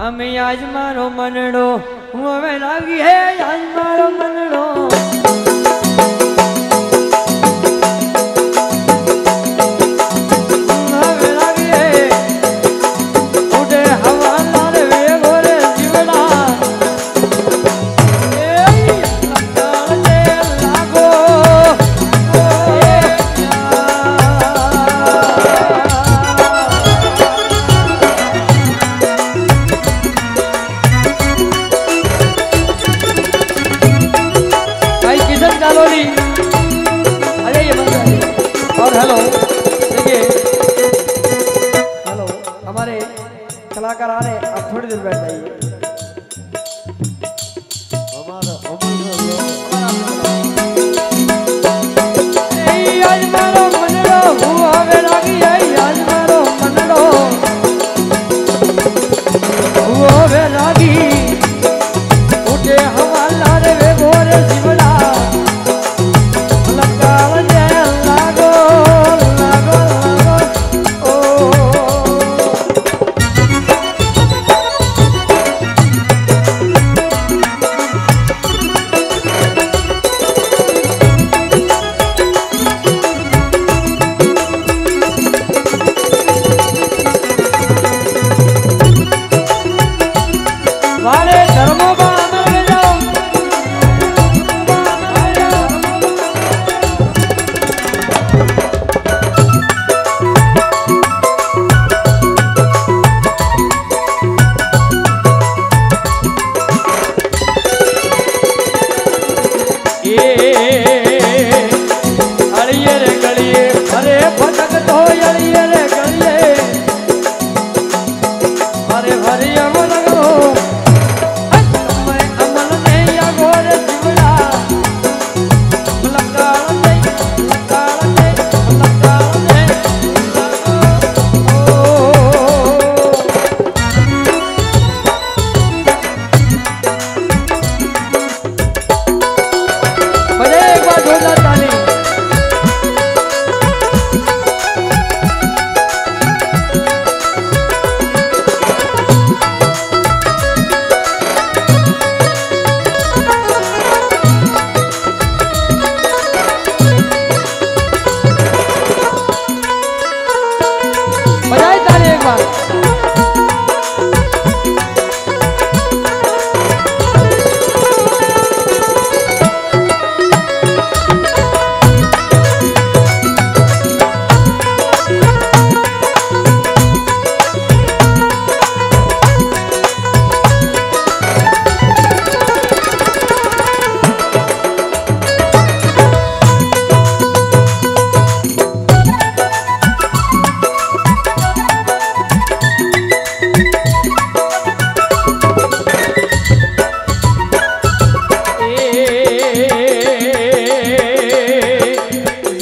અમે આજ મારો મનડો હું હવે લાગી હે આજ મારો મનડો.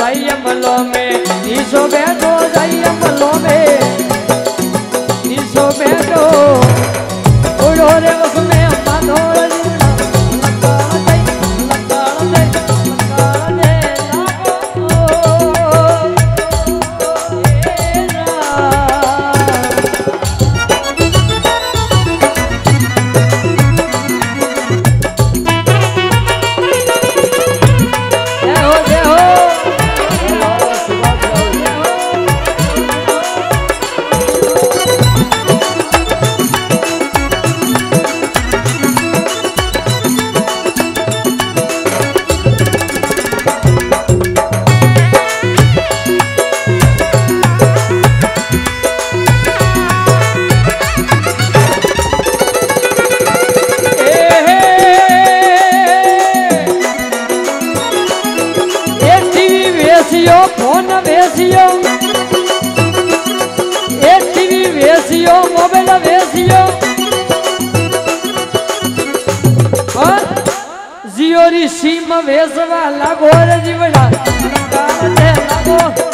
जाइए मलो में ईशो बैठो जाइए વેસિયો એ ટીવી વેસિયો મોબાઈલ વેસિયો જીઓરી સીમ વેસવા લાગો રે જીવડા. લાગો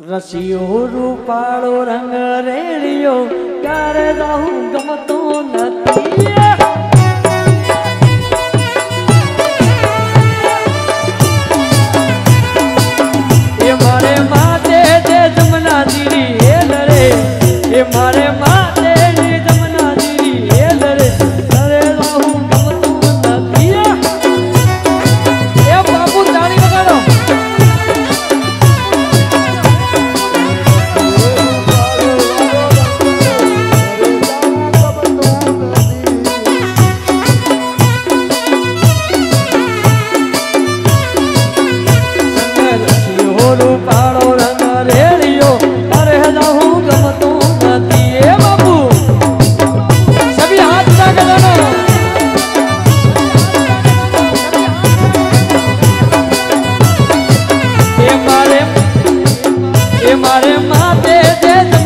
રસિયો રૂપાળો રંગ રેડિયો ગારે રહું ગમતો નથી. એ મારે માથે જે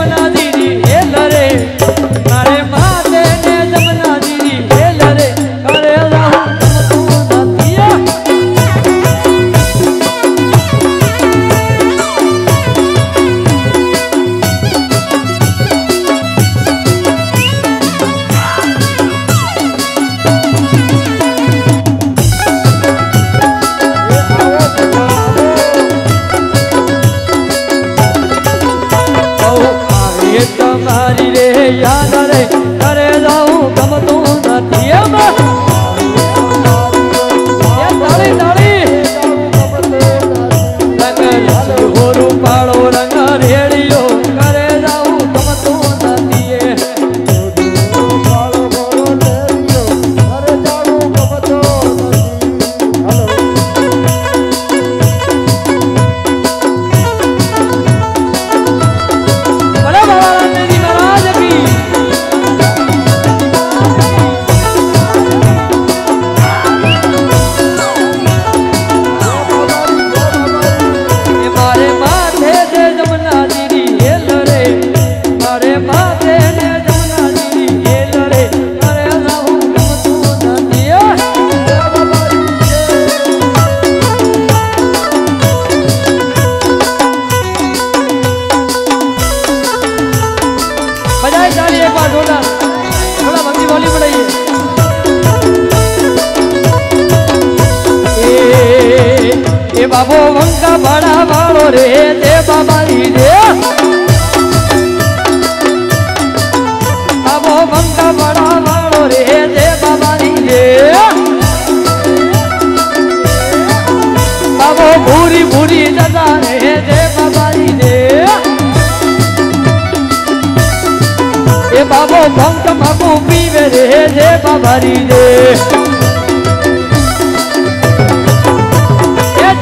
રે જે બાભારી રે.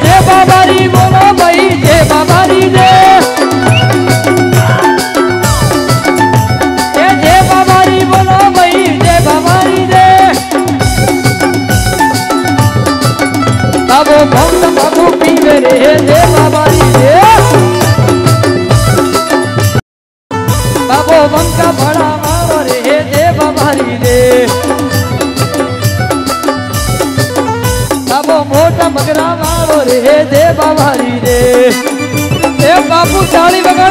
જે બાબારી બોલો ભાઈ જે બાબારી રે. दे बाबा हरी रे ए बापू चाली बगा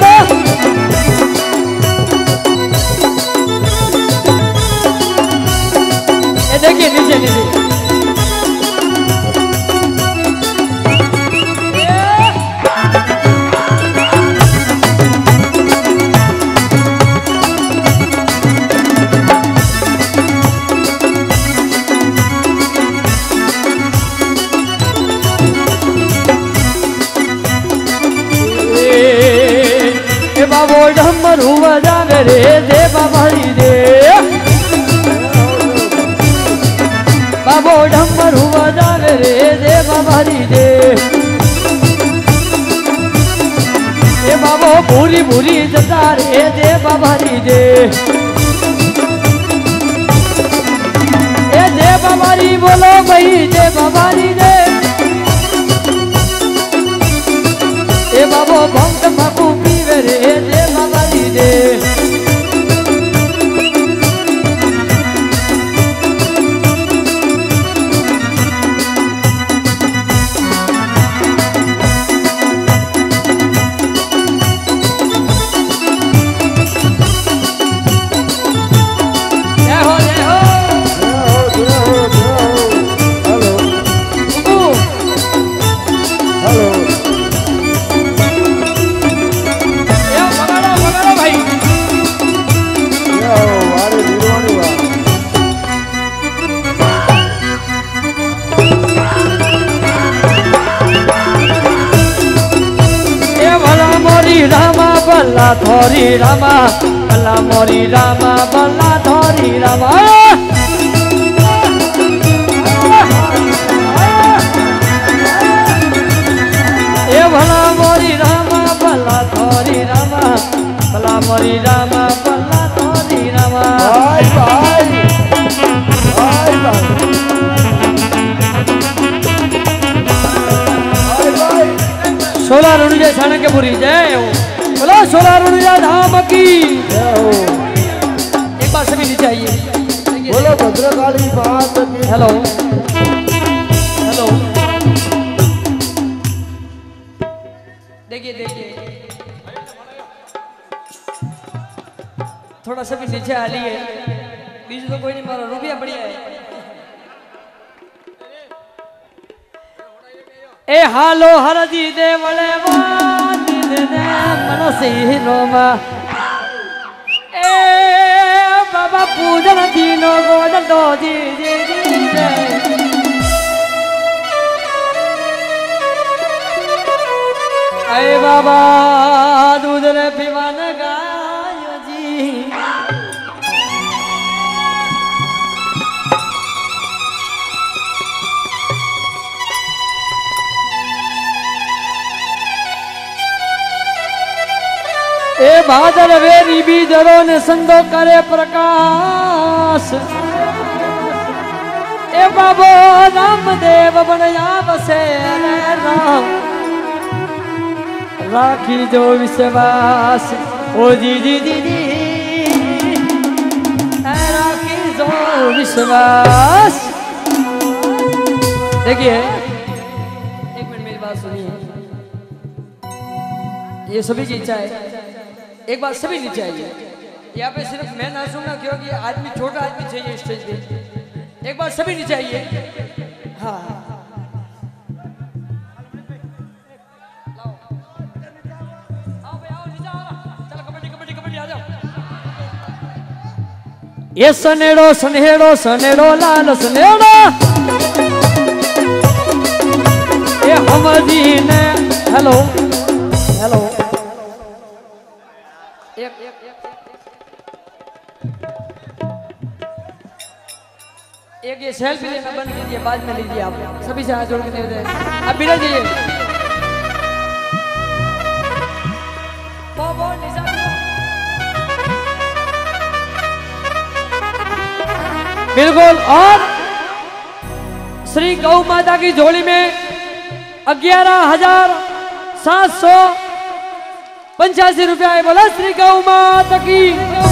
दे बाबाई दे। बाबो डम्बर हुआ रे दे बाबाई दे। ए बाबो भूरी भूरी जता रे, दे बाबाई दे। बाबारी बोलो भाई, दे बाबारी दे। ए, बाबो भक्त बाबू पीवे रे, दे धोरी रामा भला मोरी रामा भला धोरी रामा ए भला मोरी रामा भला धोरी रामा भला मोरी रामा भला धोरी रामा भाई भाई भाई भाई सोलह रुड़ी जय साणक्यपुरी जय हो बोलो धाम की। एक बार सभी नीचे आइए। बोलो भद्रकाली हेलो। हेलो। देखिए देखिए। थोड़ा सभी नीचे आ लिए। तो कोई नहीं मारा बढ़िया है। ए हालो हरदी देवले वा મનસીનો એ બાબા પૂજન દીનો ગોજન દોજી અરે બાબા દૂધ ને પીવાને એ ભાદર વેરી બીજરો ને સંદો કરે પ્રકાશ એ બાબો રામદેવ બનયા બસે રે રામ રાખી જો વિશ્વાસ ઓ જી જી જી જી એ રાખી જો विश्वास देखिए एक मिनट मेरी बात सुनिए ये सभी की इच्छा है एक बार सभी नीचे आइए यहाँ पे सिर्फ़ मैं ना नाचूँगा क्योंकि आदमी छोटा आदमी चाहिए स्टेज पे। एक बार सभी नीचे आइए हाँ। ये सनेड़ो सनेड़ो सनेड़ो, लाल सनेड़ो। ये हमजी ने हेलो। हेलो। एक ये सेल्फी लेना बंद कीजिए, बाद में लीजिए आप। सभी से हाथ जोड़ के दे अब बिना जाइए बिल्कुल, और श्री गौ माता की झोली में ग्यारह हज़ार सात सौ पंचासी रुपया बोला श्री गौ माता की।